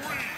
Three,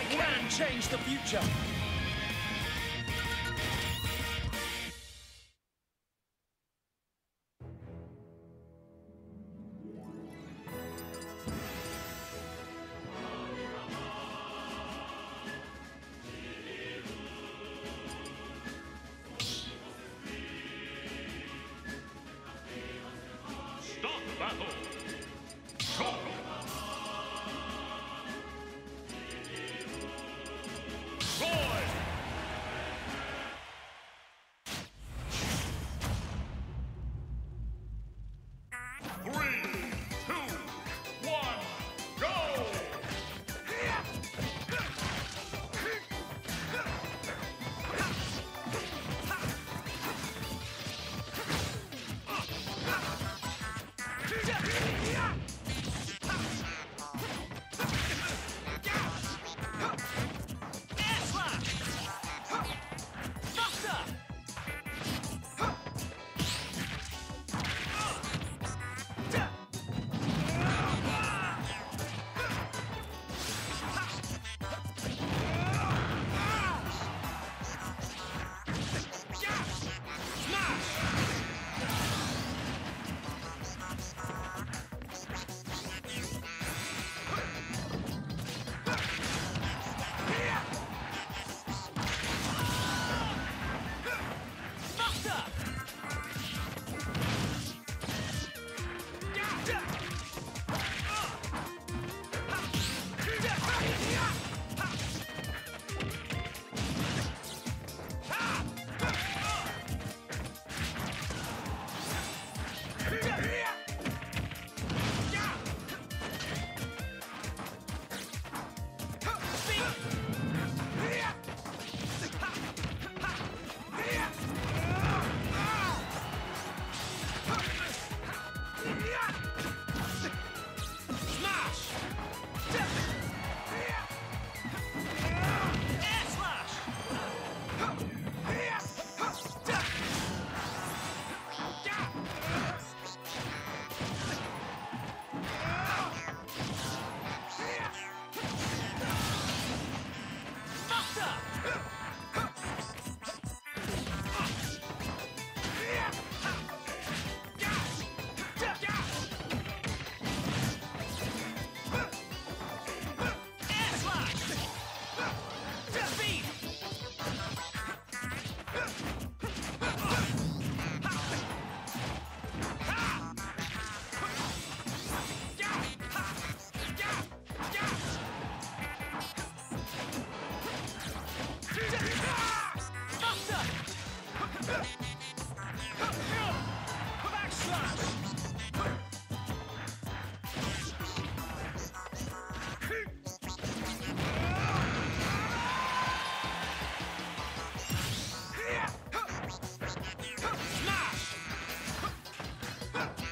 I can change the future. Stop! Yeah.